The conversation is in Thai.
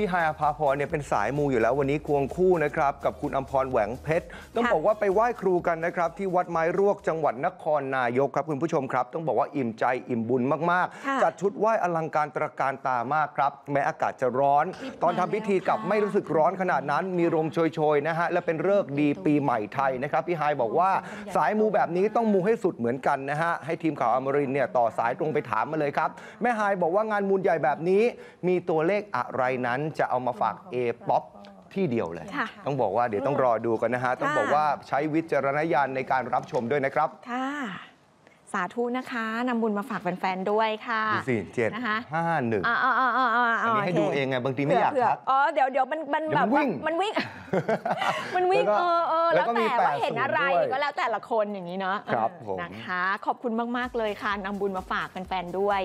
พี่ฮายอาภาพรเนี่ยเป็นสายมูอยู่แล้ววันนี้ควงคู่นะครับกับคุณอมพรแหวงเพชรต้องค่ะบอกว่าไปไหว้ครูกันนะครับที่วัดไม้รวกจังหวัดนครนายกครับคุณผู้ชมครับ ต้องบอกว่าอิ่มใจอิ่มบุญมากค่ะๆจัดชุดไหว้อลังการตระการตามากครับ แม้อากาศจะร้อน ตอนทำพิธีกลับค่ะไม่รู้สึกร้อนขนาดนั้น มีลมโชยๆนะฮะและเป็นเลิกษ์ดีปีใหม่ไทยนะครับพี่ฮายบอกว่าสายมูแบบนี้ต้องมูให้สุดเหมือนกันนะฮะให้ทีมข่าวอมรินทร์เนี่ยต่อสายตรงไปถามมาเลยครับแม่ฮายบอกว่างานมูลใหญ่แบบนี้มีตัวเลขอะไรนั้นจะเอามาฝากเอป๊อปที่เดียวเลย ค่ะ ต้องบอกว่าเดี๋ยวต้องรอดูกันนะฮะ ต้องบอกว่าใช้วิจารณญาณในการรับชมด้วยนะครับ ค่ะ สาธุนะคะนำบุญมาฝากแฟนๆด้วยค่ะ ดูสิเจ็ดนะคะ ห้าหนึ่งอ่าอ่าอ่าอ่าอันนี้ให้โคดูเองไงบางทีไม่อยากเผื่ทักอ๋อเดี๋ยวเดี๋ยวมันมันเดี๋แบยวบมันวิ่ว่างมันวิ่ง มันวิ่งแล้วก็เออเออแล้แล้ววก็มีแต่ว่า80เห็นอะไรด้วยก็แล้วแต่ละคนอย่างนี้เนาะครับเออผม นะคะ ขอบคุณมากๆเลยค่ะนำบุญมาฝากแฟนๆด้วย